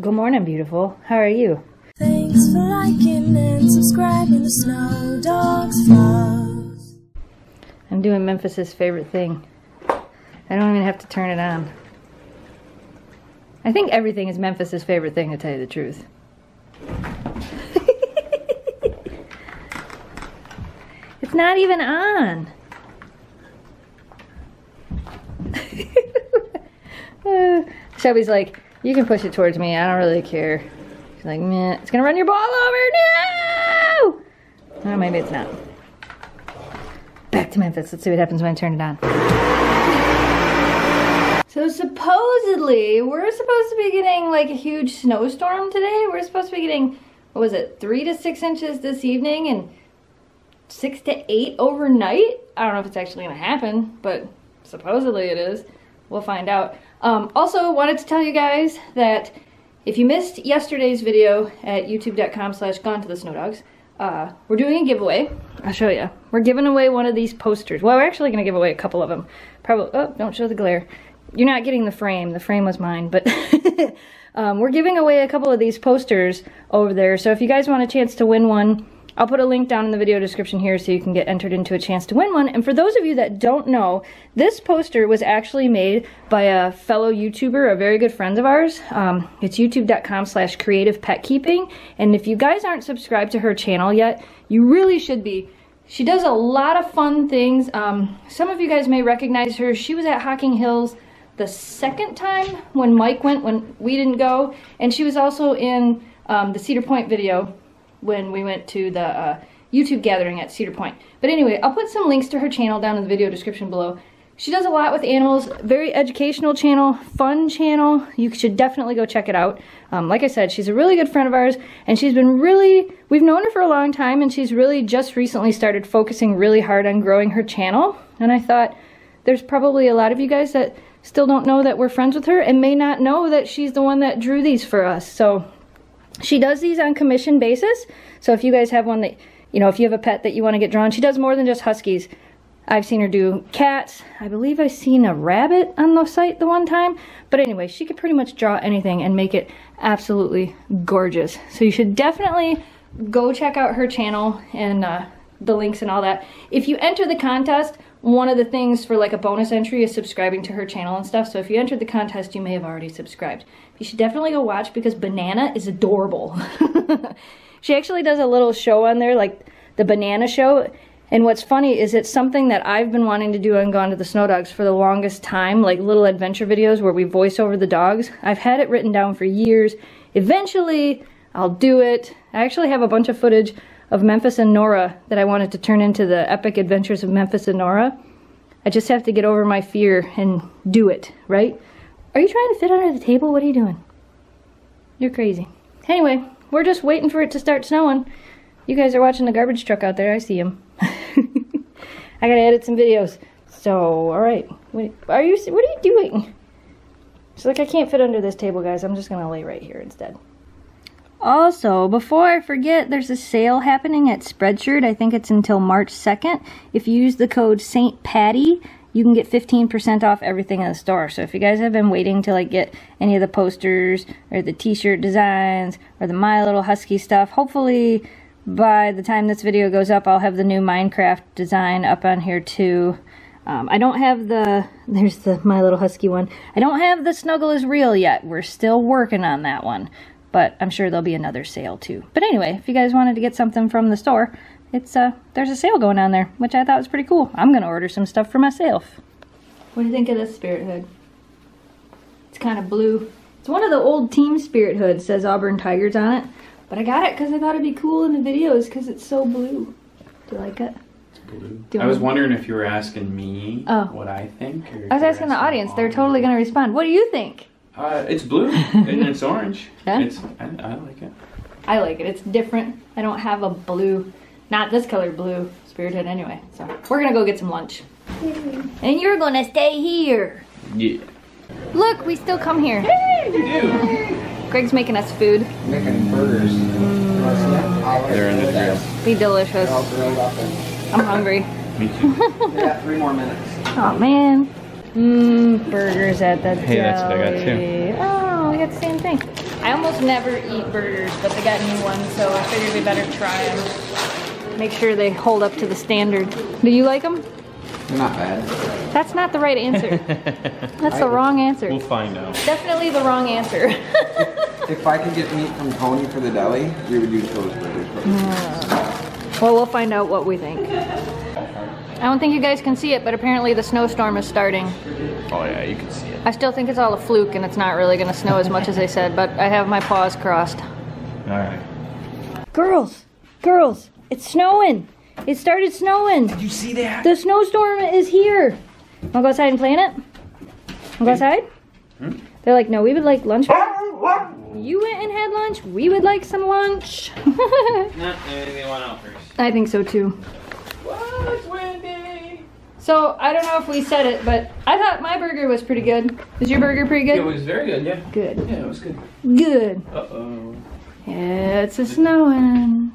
Good morning, beautiful. How are you? Thanks for liking and subscribing to Snow Dogs Vlogs. I'm doing Memphis's favorite thing. I don't even have to turn it on. I think everything is Memphis's favorite thing, to tell you the truth. it's not even on. Uh, Shelby's like, you can push it towards me. I don't really care. She's like, meh, it's gonna run your ball over. No! Oh, maybe it's not. Back to Memphis. Let's see what happens when I turn it on. So supposedly, we're supposed to be getting like a huge snowstorm today. We're supposed to be getting, what was it, three to six inches this evening and six to eight overnight. I don't know if it's actually gonna happen, but supposedly it is. We'll find out. Um, also, wanted to tell you guys that if you missed yesterday's video at youtube.com slash gone to the snow dogs, uh, we're doing a giveaway. I'll show you. We're giving away one of these posters. Well, we're actually going to give away a couple of them. Probably, oh, don't show the glare. You're not getting the frame. The frame was mine, but um, we're giving away a couple of these posters over there. So if you guys want a chance to win one, I'll put a link down in the video description here so you can get entered into a chance to win one. And for those of you that don't know, this poster was actually made by a fellow YouTuber, a very good friend of ours. Um, it's youtube.com slash creative pet keeping. And if you guys aren't subscribed to her channel yet, you really should be. She does a lot of fun things. Um, some of you guys may recognize her. She was at Hocking Hills the second time when Mike went, when we didn't go. And she was also in um, the Cedar Point video when we went to the uh, YouTube gathering at Cedar Point. But anyway, I'll put some links to her channel down in the video description below. She does a lot with animals, very educational channel, fun channel. You should definitely go check it out. Um, like I said, she's a really good friend of ours, and she's been really, we've known her for a long time, and she's really just recently started focusing really hard on growing her channel. And I thought, there's probably a lot of you guys that still don't know that we're friends with her and may not know that she's the one that drew these for us. So she does these on commission basis. So if you guys have one that, you know, if you have a pet that you want to get drawn, she does more than just huskies. I've seen her do cats. I believe I've seen a rabbit on the site the one time. But anyway, she could pretty much draw anything and make it absolutely gorgeous. So you should definitely go check out her channel and uh, the links and all that. If you enter the contest, one of the things for like a bonus entry is subscribing to her channel and stuff. So if you entered the contest, you may have already subscribed. You should definitely go watch because Banana is adorable. she actually does a little show on there, like the Banana Show. And what's funny is it's something that I've been wanting to do on Gone to the Snow Dogs for the longest time, like little adventure videos where we voice over the dogs. I've had it written down for years. Eventually, I'll do it. I actually have a bunch of footage of Memphis and Nora that I wanted to turn into the epic adventures of Memphis and Nora. I just have to get over my fear and do it, right? Are you trying to fit under the table? What are you doing? You're crazy. Anyway, we're just waiting for it to start snowing. You guys are watching the garbage truck out there. I see him. I gotta edit some videos. So, alright. Are you, what are you doing? She's like, I can't fit under this table, guys. I'm just gonna lay right here instead. Also, before I forget, there's a sale happening at Spreadshirt. I think it's until March 2nd. If you use the code St. Paddy, you can get 15% off everything in the store. So if you guys have been waiting to like get any of the posters or the t-shirt designs or the My Little Husky stuff, hopefully by the time this video goes up, I'll have the new Minecraft design up on here too. Um, I don't have the, there's the My Little Husky one. I don't have the Snuggle is Real yet. We're still working on that one but I'm sure there'll be another sale too. But anyway, if you guys wanted to get something from the store, it's uh, there's a sale going on there, which I thought was pretty cool. I'm gonna order some stuff for myself. What do you think of this spirit hood? It's kind of blue. It's one of the old team spirit hoods, says Auburn Tigers on it. But I got it because I thought it'd be cool in the videos because it's so blue. Do you like it? It's blue. I was wondering if you were asking me oh. what I think. I was asking, asking the audience. They're totally going to respond. What do you think? Uh, it's blue and it's orange. Yeah? It's I, I, like it. I like it. It's different. I don't have a blue, not this color blue spirit hood anyway. So we're gonna go get some lunch. And you're gonna stay here. Yeah. Look, we still come here. Hey, we do. Greg's making us food. Making burgers. Mm. They're in the grill. Be delicious. I'm hungry. Me too. got three more minutes. Oh man. Mmm, burgers at the Hey, deli. that's what I got too. Oh, we got the same thing. I almost never eat burgers, but they got new ones, so I figured we better try them. Make sure they hold up to the standard. Do you like them? They're not bad. That's not the right answer. That's the wrong answer. We'll find out. Definitely the wrong answer. If I could get meat from Tony for the deli, we would do toast burgers. but- well, we'll find out what we think. I don't think you guys can see it, but apparently the snowstorm is starting. Oh yeah, you can see it. I still think it's all a fluke and it's not really gonna snow as much as they said, but I have my paws crossed. All right. Girls, girls, it's snowing. It started snowing. Did you see that? The snowstorm is here. Wanna go outside and play in it? Wanna go hmm? outside? Hmm? They're like, no, we would like lunch. You went and had lunch. We would like some lunch. Nah, they went out first. I think so too. So I don't know if we said it, but I thought my burger was pretty good. Was your burger pretty good? It was very good, yeah. Good. Yeah, it was good. Good. Uh oh. Yeah, it's a snowing.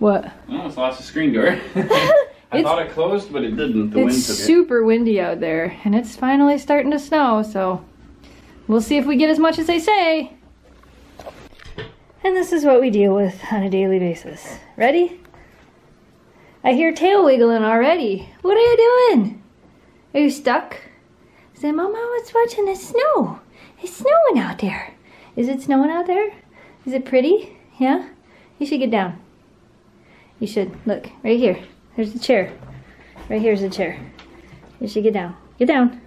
What? I almost lost the screen door. I It's- thought it closed, but it didn't. The wind It's took it. super windy out there, and it's finally starting to snow, so we'll see if we get as much as they say. And this is what we deal with on a daily basis. Ready? I hear tail wiggling already. What are you doing? Are you stuck? Say, Mama, I was watching the snow. It's snowing out there. Is it snowing out there? Is it pretty? Yeah? You should get down. You should. Look, right here. There's the chair. Right here's the chair. You should get down. Get down.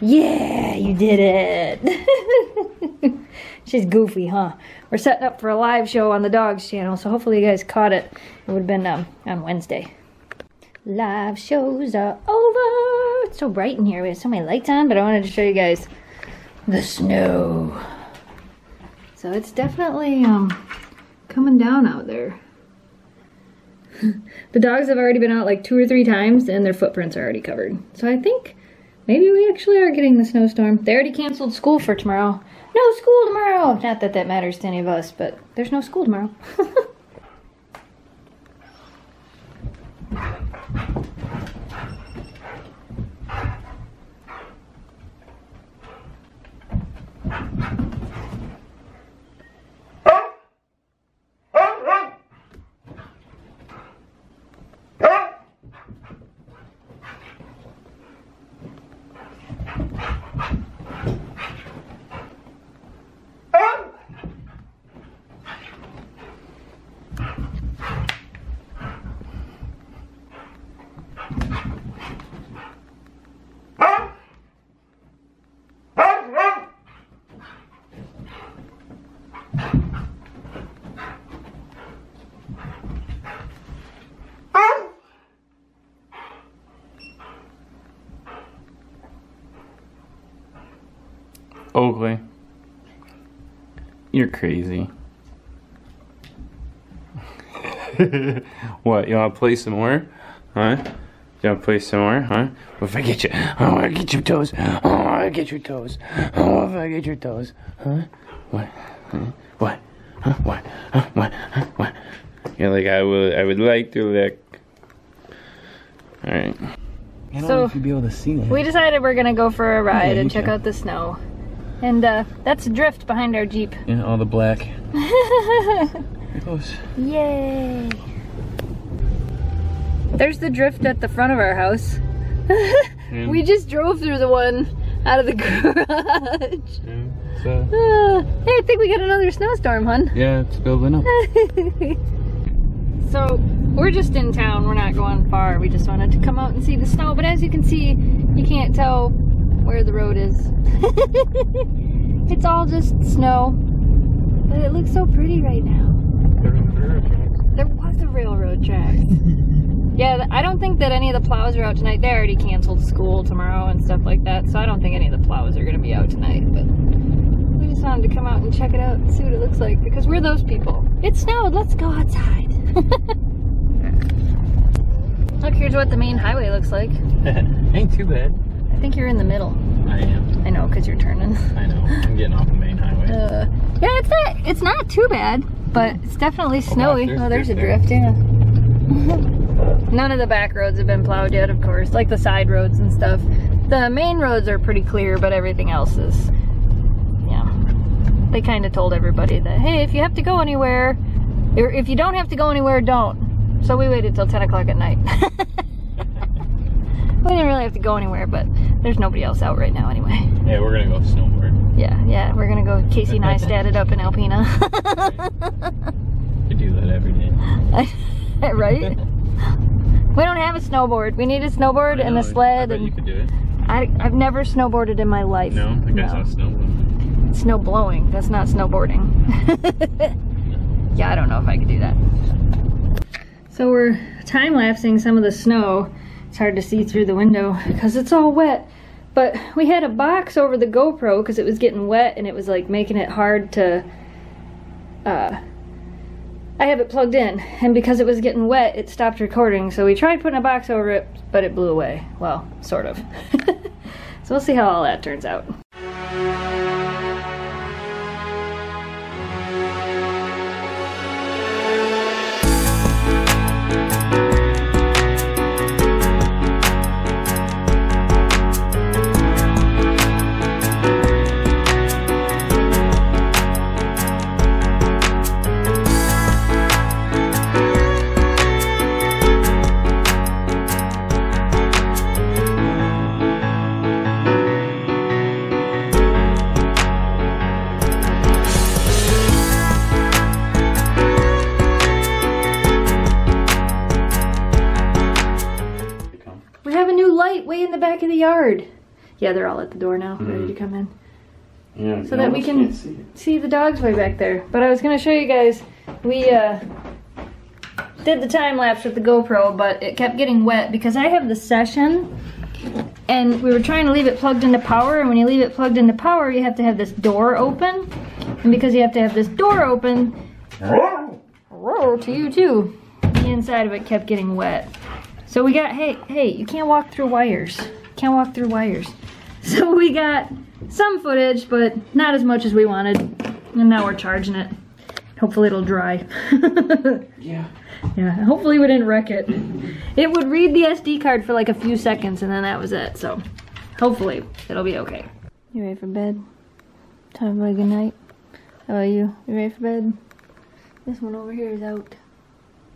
Yeah, you did it. She's goofy, huh? We're setting up for a live show on the Dogs channel, so hopefully you guys caught it. It would have been um, on Wednesday. Live shows are over. It's so bright in here. We have so many lights on, but I wanted to show you guys the snow. So it's definitely um coming down out there. The dogs have already been out like two or three times and their footprints are already covered. So I think maybe we actually are getting the snowstorm. They already canceled school for tomorrow. No school tomorrow! Not that that matters to any of us, but there's no school tomorrow. Oakley. You're crazy. what, you wanna play some more? Huh? You wanna play some more, huh? What if I get you? I wanna get your toes. I wanna get your toes. Oh, if I get your toes. Huh? What? Huh? What? Huh? What? Huh? What? Huh? What? You're like, I would, I would like to lick. Alright. So, know if you'd be able to see we decided we're gonna go for a ride Yeah, and check can. out the snow. And uh, that's a drift behind our Jeep. Yeah, all the black. Here it goes. Yay! There's the drift at the front of our house. Yeah. we just drove through the one out of the garage. Yeah, so, Ah, hey, I think we got another snowstorm, hun. yeah, it's building up. so, we're just in town. We're not going far. We just wanted to come out and see the snow. But as you can see, you can't tell where the road is. it's all just snow. But it looks so pretty right now. There was a railroad track. yeah, I don't think that any of the plows are out tonight. They already canceled school tomorrow and stuff like that, so I don't think any of the plows are going to be out tonight. But we just wanted to come out and check it out and see what it looks like because we're those people. It snowed. Let's go outside. Look, here's what the main highway looks like. Ain't too bad. I think you're in the middle. I am. I know, because you're turning. I know. I'm getting off the main highway. Uh, yeah, it's not. It's not too bad, but it's definitely snowy. there's oh, there's a drift drift. Yeah. None of the back roads have been plowed yet, of course, like the side roads and stuff. The main roads are pretty clear, but everything else is, yeah, they kind of told everybody that, hey, if you have to go anywhere, or if you don't have to go anywhere, don't. So we waited till 10 o'clock at night. we didn't really have to go anywhere, but there's nobody else out right now anyway. Yeah, we're gonna go snowboard. Yeah, yeah, we're gonna go. Casey and I statted up in Alpena. We do that every day. right? We don't have a snowboard. We need a snowboard and I a sled. I and you could do it. I, I've never snowboarded in my life. No, I guess not snowboard. Snow blowing. That's not snowboarding. yeah, I don't know if I could do that. So we're time lapsing some of the snow. It's hard to see through the window because it's all wet. But we had a box over the GoPro because it was getting wet and it was like making it hard to. Uh, I have it plugged in, and because it was getting wet, it stopped recording. So we tried putting a box over it, but it blew away. Well, sort of. so we'll see how all that turns out. Way in the back of the yard. Yeah, they're all at the door now, ready to come in. Yeah, So that we can see the dogs way back there. But I was gonna show you guys, we uh, did the time lapse with the GoPro, but it kept getting wet because I have the session and we were trying to leave it plugged into power and when you leave it plugged into power you have to have this door open and because you have to have this door open roar to you too the inside of it kept getting wet so we got hey hey you can't walk through wires. Can't walk through wires. So we got some footage but not as much as we wanted. And now we're charging it. Hopefully it'll dry. Yeah. yeah hopefully we didn't wreck it. It would read the sd card for like a few seconds and then that was it. So hopefully it'll be okay. You ready for bed? Time for a good night. How about you? You ready for bed? This one over here is out.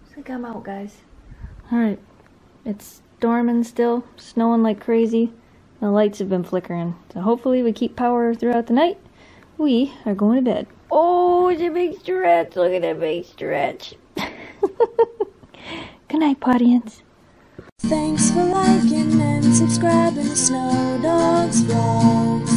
It's like i'm out guys. All right it's storming still snowing like crazy. The lights have been flickering. So hopefully we keep power throughout the night. We are going to bed. Oh it's a big stretch. Look at that big stretch. Good night audience. Thanks for liking and subscribing to Snow Dogs Vlogs.